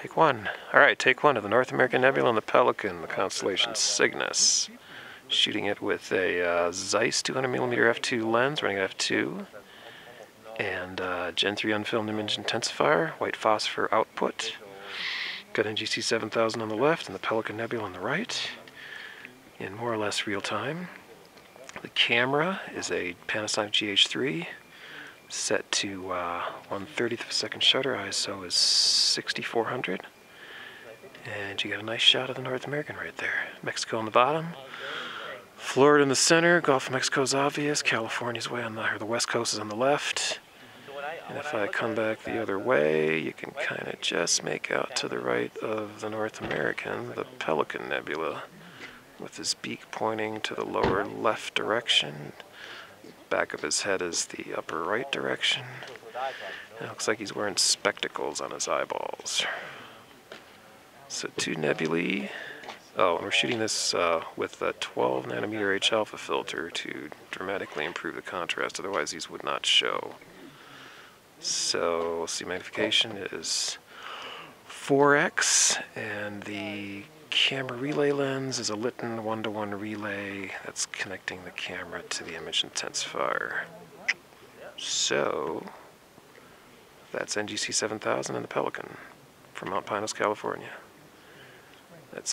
Take one. All right, take one of the North American Nebula and the Pelican, the constellation Cygnus. Shooting it with a uh, Zeiss 200mm f2 lens, running at f2, and uh, Gen 3 unfilmed image intensifier, white phosphor output. Got NGC 7000 on the left and the Pelican Nebula on the right, in more or less real time. The camera is a Panasonic GH3 set to uh, 1 30th of a second shutter. ISO is 6400. And you got a nice shot of the North American right there. Mexico on the bottom. Florida in the center. Gulf of Mexico is obvious. California's way on the, or the west coast is on the left. And if I come back the other way, you can kind of just make out to the right of the North American, the Pelican Nebula, with his beak pointing to the lower left direction back of his head is the upper right direction. It looks like he's wearing spectacles on his eyeballs. So two nebulae. Oh, and we're shooting this uh, with a 12 nanometer H alpha filter to dramatically improve the contrast, otherwise these would not show. So, see magnification is 4x, and the camera relay lens is a Litton one-to-one relay that's connecting the camera to the image intensifier. So, that's NGC 7000 and the Pelican from Mount Pinos, California.